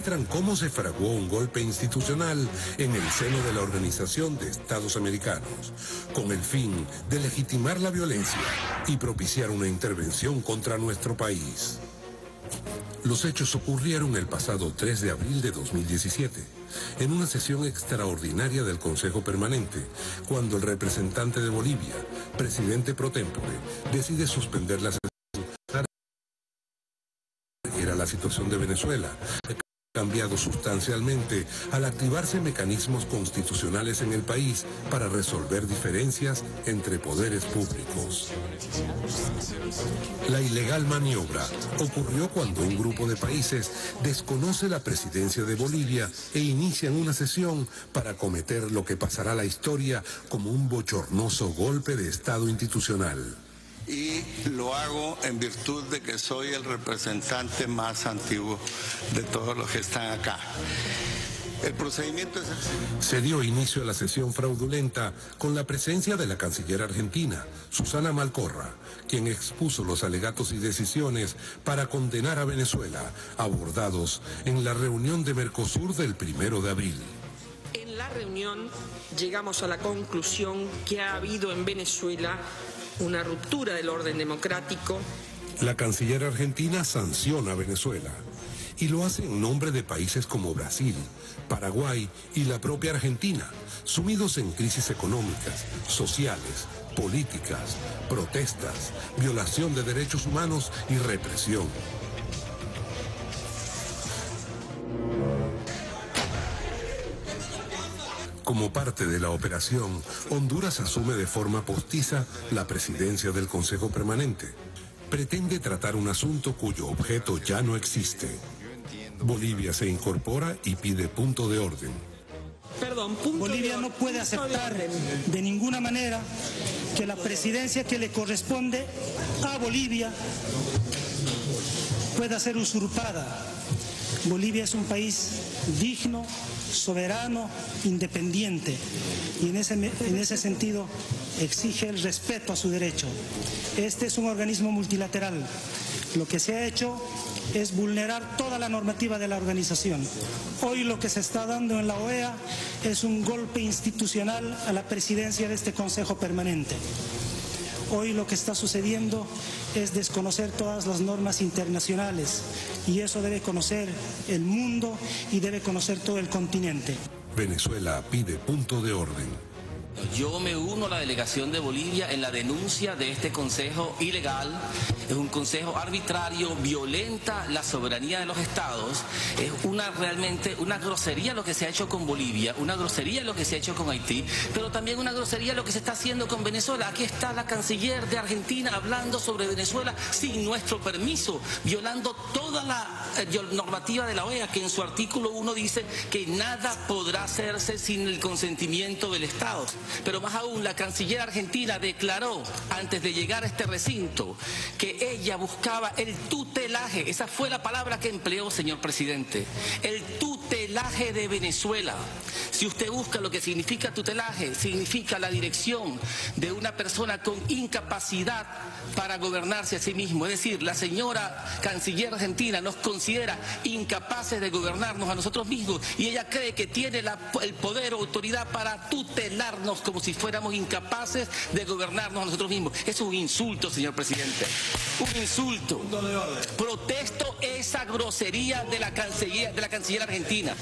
muestran cómo se fraguó un golpe institucional en el seno de la Organización de Estados Americanos, con el fin de legitimar la violencia y propiciar una intervención contra nuestro país. Los hechos ocurrieron el pasado 3 de abril de 2017, en una sesión extraordinaria del Consejo Permanente, cuando el representante de Bolivia, presidente pro tempore, decide suspender la sesión. Era la situación de Venezuela, cambiado sustancialmente al activarse mecanismos constitucionales en el país para resolver diferencias entre poderes públicos. La ilegal maniobra ocurrió cuando un grupo de países desconoce la presidencia de Bolivia e inician una sesión para cometer lo que pasará a la historia como un bochornoso golpe de Estado institucional y lo hago en virtud de que soy el representante más antiguo de todos los que están acá. El procedimiento es Se dio inicio a la sesión fraudulenta con la presencia de la canciller argentina, Susana Malcorra, quien expuso los alegatos y decisiones para condenar a Venezuela, abordados en la reunión de Mercosur del primero de abril. En la reunión llegamos a la conclusión que ha habido en Venezuela una ruptura del orden democrático. La canciller argentina sanciona a Venezuela y lo hace en nombre de países como Brasil, Paraguay y la propia Argentina, sumidos en crisis económicas, sociales, políticas, protestas, violación de derechos humanos y represión. Como parte de la operación, Honduras asume de forma postiza la presidencia del Consejo Permanente. Pretende tratar un asunto cuyo objeto ya no existe. Bolivia se incorpora y pide punto de orden. Perdón, Bolivia no puede aceptar de ninguna manera que la presidencia que le corresponde a Bolivia pueda ser usurpada. Bolivia es un país digno, soberano, independiente y en ese, en ese sentido exige el respeto a su derecho. Este es un organismo multilateral. Lo que se ha hecho es vulnerar toda la normativa de la organización. Hoy lo que se está dando en la OEA es un golpe institucional a la presidencia de este Consejo Permanente. Hoy lo que está sucediendo es desconocer todas las normas internacionales y eso debe conocer el mundo y debe conocer todo el continente. Venezuela pide punto de orden. Yo me uno a la delegación de Bolivia en la denuncia de este consejo ilegal. Es un consejo arbitrario, violenta la soberanía de los estados. Es una realmente una grosería lo que se ha hecho con Bolivia, una grosería lo que se ha hecho con Haití, pero también una grosería lo que se está haciendo con Venezuela. Aquí está la canciller de Argentina hablando sobre Venezuela sin nuestro permiso, violando toda la eh, normativa de la OEA, que en su artículo 1 dice que nada podrá hacerse sin el consentimiento del Estado. Pero más aún, la canciller argentina declaró antes de llegar a este recinto que ella buscaba el tutelaje, esa fue la palabra que empleó, señor presidente, el tutelaje de Venezuela. Si usted busca lo que significa tutelaje, significa la dirección de una persona con incapacidad para gobernarse a sí mismo. Es decir, la señora canciller argentina nos considera incapaces de gobernarnos a nosotros mismos y ella cree que tiene el poder o autoridad para tutelarnos como si fuéramos incapaces de gobernarnos a nosotros mismos. Es un insulto, señor presidente. Un insulto. Protesto esa grosería de la canciller, de la canciller argentina.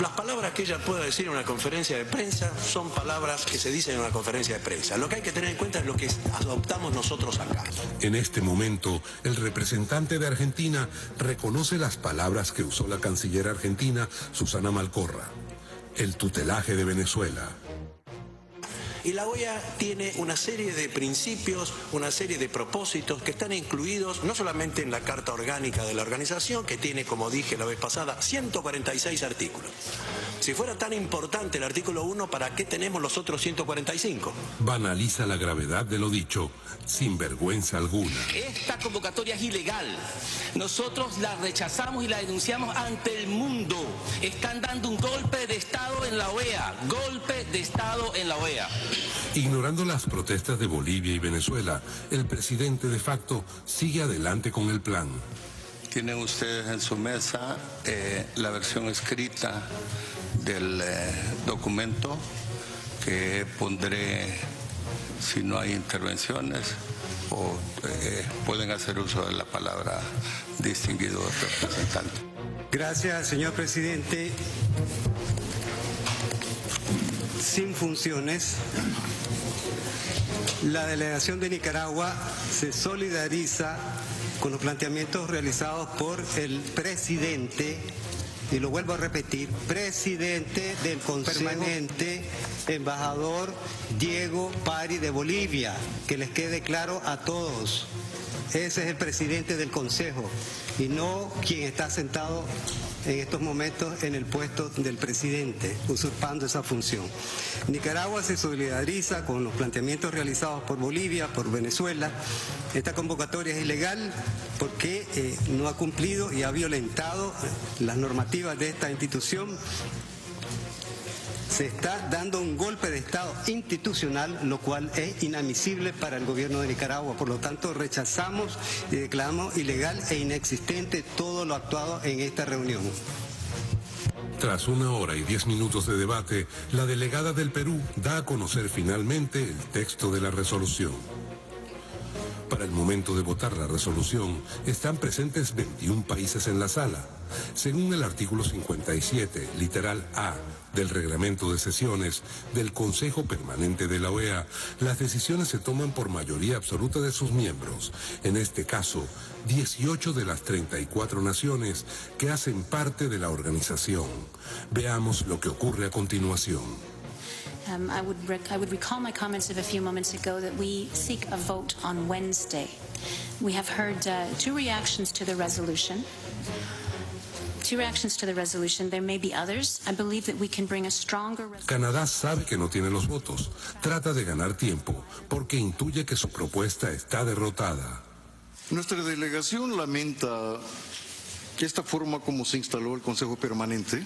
Las palabras que ella pueda decir en una conferencia de prensa son palabras que se dicen en una conferencia de prensa. Lo que hay que tener en cuenta es lo que adoptamos nosotros acá. En este momento, el representante de Argentina reconoce las palabras que usó la canciller argentina, Susana Malcorra. El tutelaje de Venezuela. Y la OEA tiene una serie de principios, una serie de propósitos que están incluidos no solamente en la Carta Orgánica de la organización, que tiene, como dije la vez pasada, 146 artículos. Si fuera tan importante el artículo 1, ¿para qué tenemos los otros 145? Banaliza la gravedad de lo dicho, sin vergüenza alguna. Esta convocatoria es ilegal. Nosotros la rechazamos y la denunciamos ante el mundo. Están dando un golpe de Estado en la OEA. Golpe de Estado en la OEA. Ignorando las protestas de Bolivia y Venezuela, el presidente de facto sigue adelante con el plan. Tienen ustedes en su mesa eh, la versión escrita del eh, documento que pondré si no hay intervenciones o eh, pueden hacer uso de la palabra distinguido representante. Gracias, señor presidente. Sin funciones, la delegación de Nicaragua se solidariza con los planteamientos realizados por el presidente, y lo vuelvo a repetir, presidente del Consejo Permanente, embajador Diego Pari de Bolivia, que les quede claro a todos. Ese es el presidente del Consejo y no quien está sentado en estos momentos en el puesto del presidente, usurpando esa función. Nicaragua se solidariza con los planteamientos realizados por Bolivia, por Venezuela. Esta convocatoria es ilegal porque eh, no ha cumplido y ha violentado las normativas de esta institución se está dando un golpe de Estado institucional, lo cual es inadmisible para el gobierno de Nicaragua. Por lo tanto, rechazamos y declaramos ilegal e inexistente todo lo actuado en esta reunión. Tras una hora y diez minutos de debate, la delegada del Perú da a conocer finalmente el texto de la resolución. Para el momento de votar la resolución, están presentes 21 países en la sala. Según el artículo 57, literal A del reglamento de sesiones del Consejo Permanente de la OEA, las decisiones se toman por mayoría absoluta de sus miembros. En este caso, 18 de las 34 naciones que hacen parte de la organización. Veamos lo que ocurre a continuación. Um, I, would I would recall my comments of a few moments ago that we seek a vote on have heard uh, two reactions to the resolution. Canadá sabe que no tiene los votos. Trata de ganar tiempo porque intuye que su propuesta está derrotada. Nuestra delegación lamenta que esta forma como se instaló el Consejo Permanente.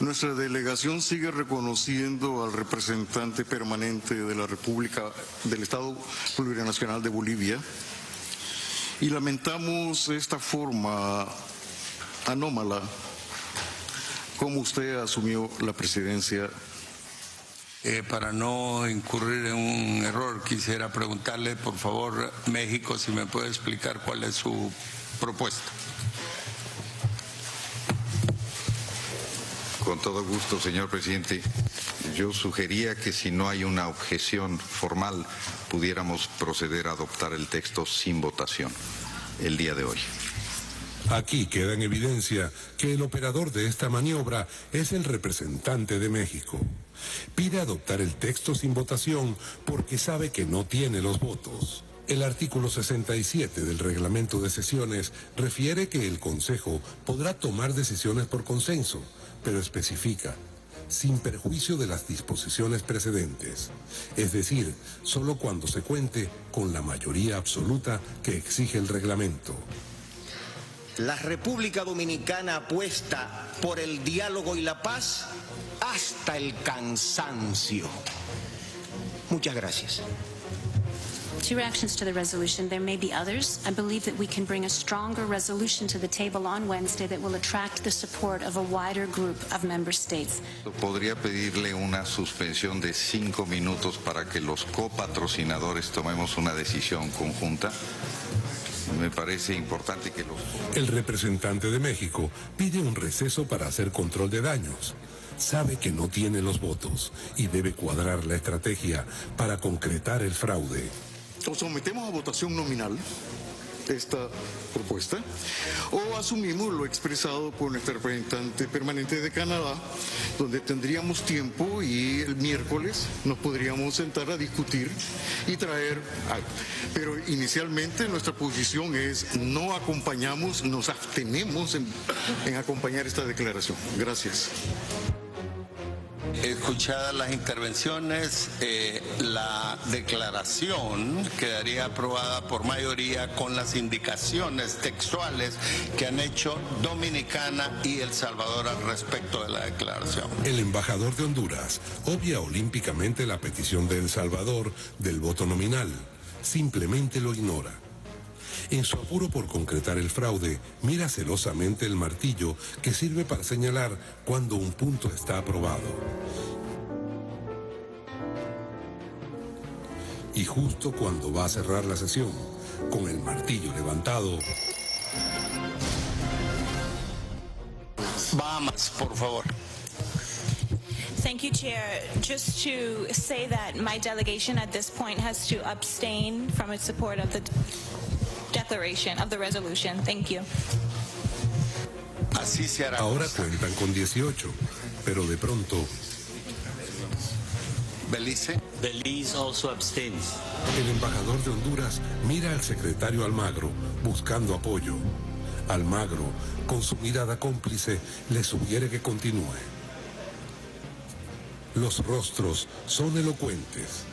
Nuestra delegación sigue reconociendo al representante permanente de la República del Estado Plurinacional de Bolivia. Y lamentamos esta forma anómala como usted asumió la presidencia. Eh, para no incurrir en un error, quisiera preguntarle, por favor, México, si me puede explicar cuál es su propuesta. Con todo gusto, señor presidente. Yo sugería que si no hay una objeción formal, pudiéramos proceder a adoptar el texto sin votación el día de hoy. Aquí queda en evidencia que el operador de esta maniobra es el representante de México. Pide adoptar el texto sin votación porque sabe que no tiene los votos. El artículo 67 del reglamento de sesiones refiere que el Consejo podrá tomar decisiones por consenso, pero especifica sin perjuicio de las disposiciones precedentes, es decir, solo cuando se cuente con la mayoría absoluta que exige el reglamento. La República Dominicana apuesta por el diálogo y la paz hasta el cansancio. Muchas gracias. Two reactions to the resolution. There may be others. I believe that we can bring a stronger resolution to the table on Wednesday that will attract the support of a wider group of member states. ¿Podría pedirle una suspensión de cinco minutos para que los copatrocinadores tomemos una decisión conjunta? Me parece importante que los... El representante de México pide un receso para hacer control de daños. Sabe que no tiene los votos y debe cuadrar la estrategia para concretar el fraude. O sometemos a votación nominal esta propuesta o asumimos lo expresado por nuestra representante permanente de Canadá, donde tendríamos tiempo y el miércoles nos podríamos sentar a discutir y traer algo. Pero inicialmente nuestra posición es no acompañamos, nos abstenemos en, en acompañar esta declaración. Gracias. Escuchadas las intervenciones, eh, la declaración quedaría aprobada por mayoría con las indicaciones textuales que han hecho Dominicana y El Salvador al respecto de la declaración. El embajador de Honduras obvia olímpicamente la petición de El Salvador del voto nominal. Simplemente lo ignora. En su apuro por concretar el fraude, mira celosamente el martillo que sirve para señalar cuando un punto está aprobado. Y justo cuando va a cerrar la sesión, con el martillo levantado, Bahamas, por favor. Thank you, Chair. Just to say that my delegation at this point has to abstain from its support of the declaration, of the resolution. Thank you. Así se hará. ahora cuentan con 18, pero de pronto Belice. Belize also abstains. el embajador de Honduras mira al secretario Almagro buscando apoyo. Almagro, con su mirada cómplice, le sugiere que continúe. Los rostros son elocuentes.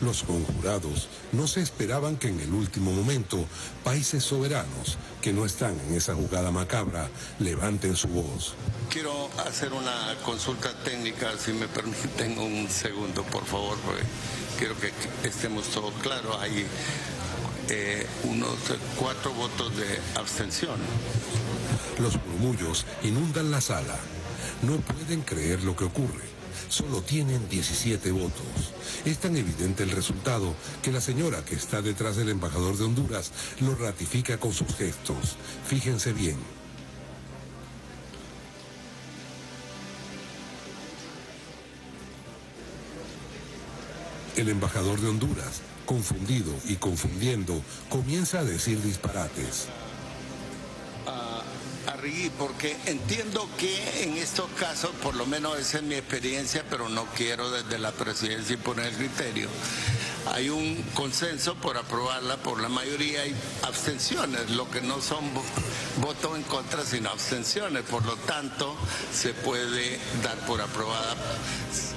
Los conjurados no se esperaban que en el último momento países soberanos que no están en esa jugada macabra levanten su voz. Quiero hacer una consulta técnica, si me permiten un segundo, por favor, porque quiero que estemos todos claros. Hay eh, unos cuatro votos de abstención. Los murmullos inundan la sala. No pueden creer lo que ocurre. Solo tienen 17 votos. Es tan evidente el resultado que la señora que está detrás del embajador de Honduras lo ratifica con sus gestos. Fíjense bien. El embajador de Honduras, confundido y confundiendo, comienza a decir disparates. Porque entiendo que en estos casos, por lo menos esa es mi experiencia, pero no quiero desde la presidencia imponer el criterio. Hay un consenso por aprobarla por la mayoría y abstenciones, lo que no son vo- votos en contra, sino abstenciones. Por lo tanto, se puede dar por aprobada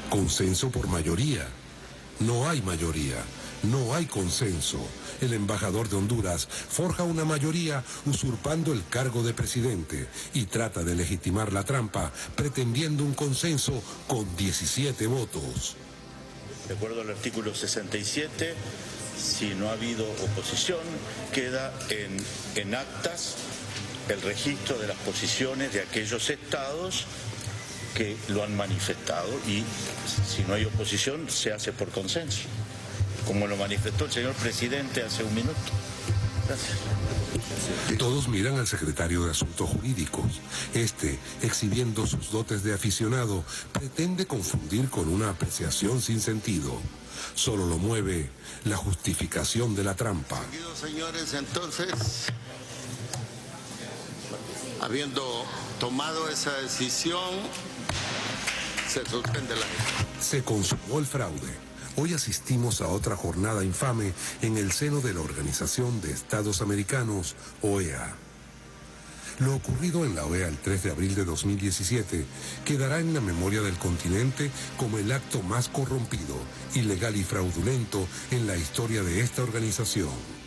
Consenso por mayoría. No hay mayoría. No hay consenso. El embajador de Honduras forja una mayoría usurpando el cargo de presidente y trata de legitimar la trampa pretendiendo un consenso con 17 votos. De acuerdo al artículo 67, si no ha habido oposición, queda en, en actas el registro de las posiciones de aquellos estados que lo han manifestado y si no hay oposición se hace por consenso, como lo manifestó el señor presidente hace un minuto. Gracias. Todos miran al secretario de Asuntos Jurídicos. Este, exhibiendo sus dotes de aficionado, pretende confundir con una apreciación sin sentido. Solo lo mueve la justificación de la trampa. Seguido, señores, entonces, habiendo tomado esa decisión, se suspende la Se consumó el fraude. Hoy asistimos a otra jornada infame en el seno de la Organización de Estados Americanos, OEA. Lo ocurrido en la OEA el 3 de abril de 2017 quedará en la memoria del continente como el acto más corrompido, ilegal y fraudulento en la historia de esta organización.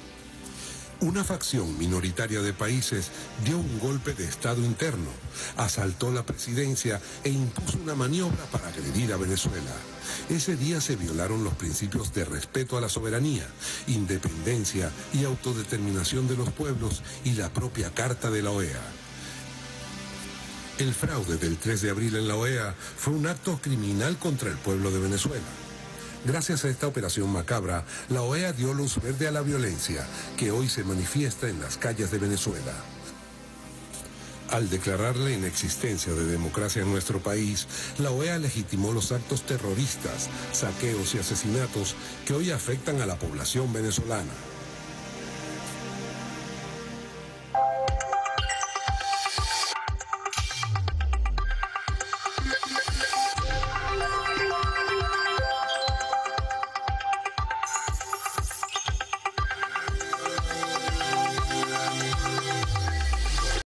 Una facción minoritaria de países dio un golpe de Estado interno, asaltó la presidencia e impuso una maniobra para agredir a Venezuela. Ese día se violaron los principios de respeto a la soberanía, independencia y autodeterminación de los pueblos y la propia Carta de la OEA. El fraude del 3 de abril en la OEA fue un acto criminal contra el pueblo de Venezuela. Gracias a esta operación macabra, la OEA dio luz verde a la violencia que hoy se manifiesta en las calles de Venezuela. Al declarar la inexistencia de democracia en nuestro país, la OEA legitimó los actos terroristas, saqueos y asesinatos que hoy afectan a la población venezolana.